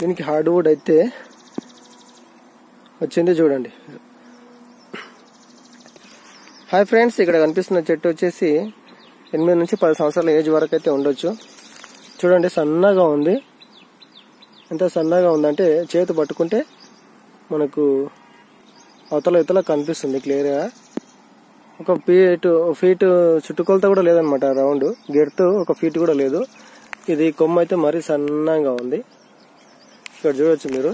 దీనికి హార్డ్వుడ్ అయితే వచ్చింది చూడండి. హాయ్ ఫ్రెండ్స్ ఇక్కడ కనిపిస్తున్న చెట్టు వచ్చేసి ఎనిమిది నుంచి పది సంవత్సరాల ఏజ్ వరకు అయితే ఉండొచ్చు. చూడండి సన్నగా ఉంది. ఎంత సన్నగా ఉందంటే చేతి పట్టుకుంటే మనకు అవతల ఇతల కనిపిస్తుంది క్లియర్గా ఒక ఫీట్ ఫీట్ చుట్టుకొలత కూడా లేదనమాట రౌండ్ గెర్త్ ఒక ఫీట్ కూడా లేదు. ఇది కొమ్మ అయితే మరీ సన్నగా ఉంది. ఇక్కడ చూడవచ్చు మీరు.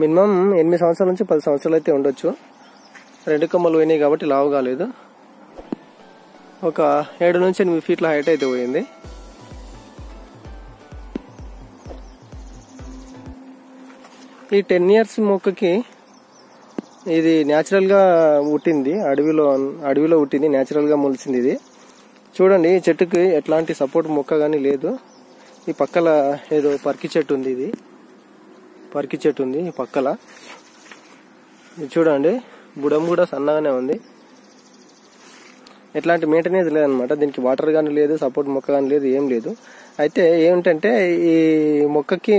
మినిమం ఎనిమిది సంవత్సరాల నుంచి పది సంవత్సరాలు అయితే ఉండొచ్చు. రెండు కొమ్మలు పోయినాయి కాబట్టి లావు కాలేదు. ఒక ఏడు నుంచి ఎనిమిది ఫీట్ల హైట్ అయితే పోయింది. ఈ టెన్ ఇయర్స్ మొక్కకి ఇది న్యాచురల్గా పుట్టింది. అడవిలో అడవిలో పుట్టింది. న్యాచురల్గా మొలిచింది ఇది. చూడండి చెట్టుకి ఎట్లాంటి సపోర్ట్ మొక్క కానీ లేదు. ఈ పక్కల ఏదో పర్కి చెట్టు ఉంది ఇది. పర్కి చెట్టు ఉంది ఈ పక్కల. ఇది చూడండి బుడం కూడా సన్నగానే ఉంది. ఎట్లాంటి మెయింటెనెన్స్ లేదనమాట దీనికి వాటర్ కానీ లేదు సపోర్ట్ మొక్క కానీ లేదు ఏం లేదు. అయితే ఏమిటంటే ఈ మొక్కకి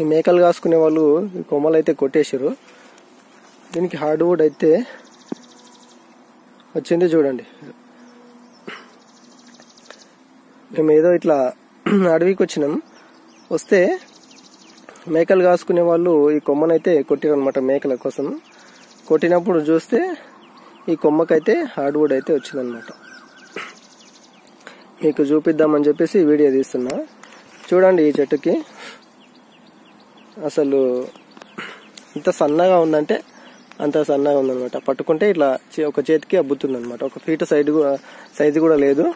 ఈ మేకలు కాసుకునే వాళ్ళు ఈ కొమ్మలు అయితే కొట్టేశారు దీనికి హార్డ్వుడ్ అయితే వచ్చింది చూడండి. మేము ఏదో ఇట్లా అడవికి వచ్చినాం. వస్తే మేకలు కాసుకునే వాళ్ళు ఈ కొమ్మనైతే కొట్టారు అనమాట మేకల కోసం. కొట్టినప్పుడు చూస్తే ఈ కొమ్మకైతే హార్డ్వుడ్ అయితే వచ్చిందనమాట మీకు చూపిద్దామని చెప్పేసి వీడియో తీస్తున్నా. చూడండి ఈ చెట్టుకి. అసలు ఇంత సన్నగా ఉందంటే అంత సన్నగా ఉందనమాట పట్టుకుంటే ఇట్లా చే- ఒక చేతికి అబ్బుతుంది అనమాట ఒక ఫీట్ సైడ్ సైజు కూడా లేదు.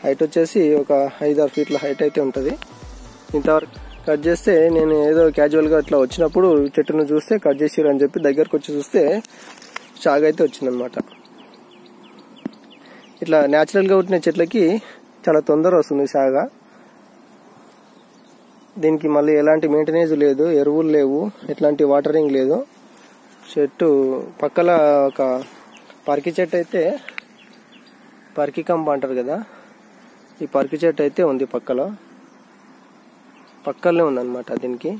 హైట్ వచ్చేసి ఒక ఐదు ఆరు ఫీట్ల హైట్ అయితే ఉంటుంది. ఇంతవరకు కట్ చేస్తే నేను ఏదో క్యాజువల్గా వచ్చినప్పుడు చెట్టును చూస్తే కట్ చేసిరు అని చెప్పి దగ్గరకు వచ్చి చూస్తే షాగ్ అయితే వచ్చిందనమాట ఇట్లా న్యాచురల్గా పుట్టిన చెట్లకి చాలా తొందర వస్తుంది సాగ దీనికి మళ్ళీ ఎలాంటి మెయింటెనెన్స్ లేదు ఎరువులు లేవు ఎట్లాంటి వాటరింగ్ లేదు. చెట్టు పక్కల ఒక పరికి చెట్టు అయితే పరికి కంప అంటారు కదా ఈ పరికి చెట్టు అయితే ఉంది పక్కలో. పక్కనే ఉందన్నమాట దీనికి.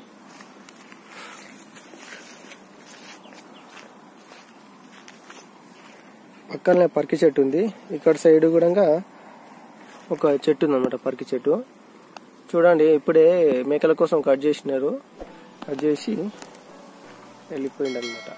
పక్కనే పరికి చెట్టు ఉంది. ఇక్కడ సైడ్ కూడా ఒక చెట్టు ఉందన్నమాట పరికి చెట్టు. చూడండి ఇప్పుడే మేకల కోసం కట్ చేసినారు. కట్ చేసి వెళ్ళిపోయింది అనమాట